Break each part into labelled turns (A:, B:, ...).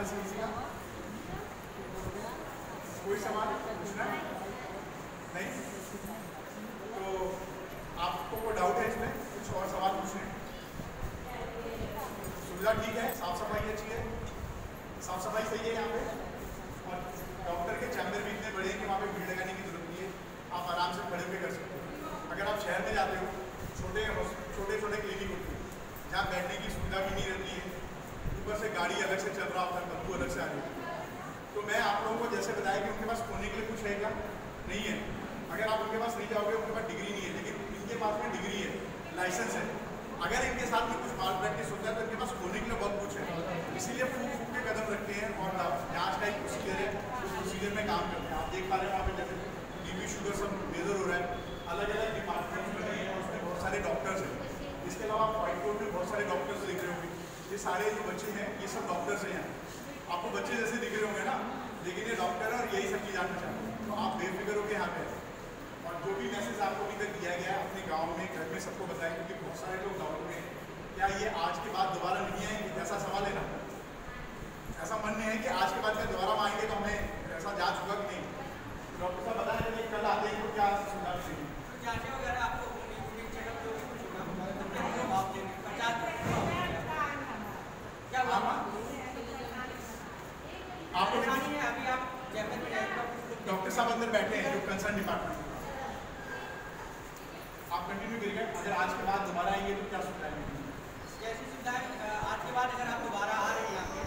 A: दस कोई सवाल पूछना नहीं तो आपको कोई डाउट है इसमें कुछ और सवाल पूछने सुविधा ठीक है साफ़ सफ़ाई अच्छी है साफ़ सफ़ाई सही है यहाँ पे और डॉक्टर के चैम्बर भी इतने बड़े हैं कि वहाँ पे भीड़ लगाने की ज़रूरत नहीं है आप आराम से खड़े भी कर सकते हो अगर आप शहर में जाते हो छोटे छोटे छोटे क्लिनिक होते हैं जहाँ बैठने की सुविधा भी नहीं रहती है ऊपर से गाड़ी अलग से चल रहा होता है बदबू अलग से आ रही है। तो मैं आप लोगों को जैसे बताया कि उनके पास खोने के लिए कुछ है क्या? नहीं है। अगर आप उनके पास नहीं जाओगे, उनके पास डिग्री नहीं है। लेकिन इनके पास में डिग्री है, लाइसेंस है। अगर इनके साथ में कुछ माल प्रैक्टिस होता है तो इनके पास खोने के लिए बहुत कुछ है। इसीलिए फूक फूक के कदम रखते हैं और जाँच का एक प्रोसीजर है, उस प्रोसीजर में काम करते हैं। आप देख पा रहे हैं वहाँ पे जैसे बी शुगर सब मेजर हो रहा है। अलग अलग डिपार्टमेंट बने हैं उसमें बहुत सारे डॉक्टर्स हैं। इसके अलावा आप व्हाइट बोर्ड में बहुत सारे डॉक्टर्स दिख रहे होंगे। ये सारे जो बच्चे हैं, ये सब डॉक्टर्स हैं आपको बच्चे जैसे दिख रहे होंगे ना, लेकिन ये डॉक्टर है और यही सब चीज़ जानना चाहते हैं। तो आप बेफिक्र होकर यहाँ पे और जो भी मैसेज आपको अभी तक दिया गया अपने गाँव में, घर में सबको बताएँ, क्योंकि बहुत सारे लोग गाँव में क्या ये आज के बाद दोबारा नहीं आएँगे? ऐसा सवाल है ना? ऐसा मन में है कि आज के बाद क्या दोबारा आएँगे तो हमें ऐसा जाँच कि नहीं? डॉक्टर साहब बताएँ कि कल आते हैं तो क्या सुविधा मिलेगी
B: जांचें वगैरह आपको चेकअप जो भी कुछ होगा आप देंगे पचास क्या हुआ
A: आपको
B: परेशानी है अभी आप
A: डॉक्टर साहब अंदर बैठे हैं जो कंसर्न डिपार्टमेंट आप कंटिन्यू करिएगा अगर आज के बाद दोबारा आएँगे तो क्या सुविधाएँ मिलेगी
B: जैसी सुविधाएँ आज के बाद अगर आप दोबारा आ रहे हैं यहाँ पे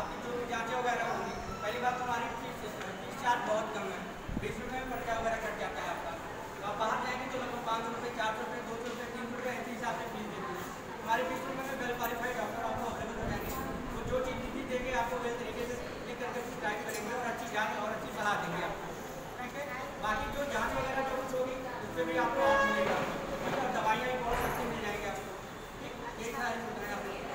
B: आपकी जो भी जाँचें वगैरह होंगी पहली बात तो हमारी फ़ीस फ़ीस चार्ज बहुत कम है। बीस रुपये में पर्चा वगैरह कट जाता है आपका। तो आप बाहर जाएँगे तो लगभग पाँच सौ रुपये चार सौ रुपये दो सौ रुपये तीन सौ रुपये ऐसे हिसाब से फ़ीस देते हैं हमारे बीस रुपये में वेल क्वालिफाइड डॉक्टर आपको अवेलेबल हो जाएँगे तो जो चीज़ भी देंगे आपको वेल तरीके से लिख करके प्रिस्क्राइब करेंगे और अच्छी अच्छी सलाह देंगे आपको। बाकी जो जाँच वगैरह जो कुछ होगी उससे भी आपको ऑफ़ मिलेगा। मतलब दवाइयाँ भी बहुत सस्ती मिल जाएँगी आपको। ठीक? यही सारी सुविधाएँ आपको।